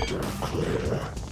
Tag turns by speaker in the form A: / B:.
A: Sector clear.